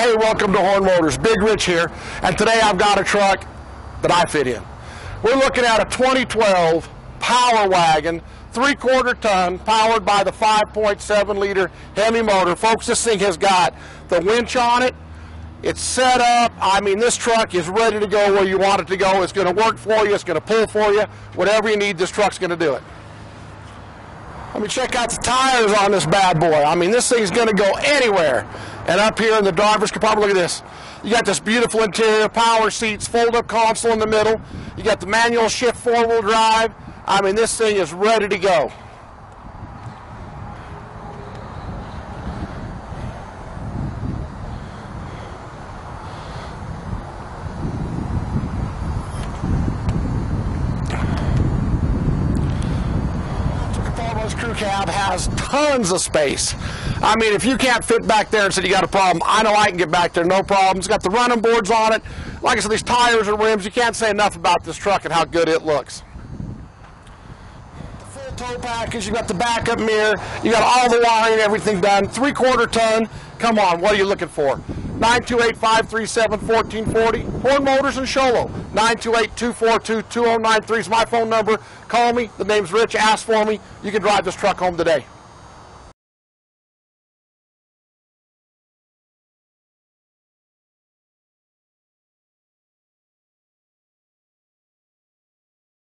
Hey, welcome to Horne Motors. Big Rich here, and today I've got a truck that I fit in. We're looking at a 2012 Power Wagon, three-quarter ton, powered by the 5.7 liter Hemi motor. Folks, this thing has got the winch on it. It's set up. I mean, this truck is ready to go where you want it to go. It's going to work for you. It's going to pull for you. Whatever you need, this truck's going to do it. Let me check out the tires on this bad boy. I mean, this thing's going to go anywhere. And up here in the driver's compartment, look at this. You got this beautiful interior, power seats, fold-up console in the middle. You got the manual shift four-wheel drive. I mean, this thing is ready to go. Volvo's crew cab has tons of space. I mean, if you can't fit back there and said you got a problem, I know I can get back there, no problem. It's got the running boards on it. Like I said, these tires and rims, you can't say enough about this truck and how good it looks. The full tow package, you got the backup mirror, you got all the wiring, everything done. Three quarter ton. Come on, what are you looking for? 928-537-1440. Horne Motors in Sholo, Low. 928-242-2093 is my phone number. Call me. The name's Rich. Ask for me. You can drive this truck home today.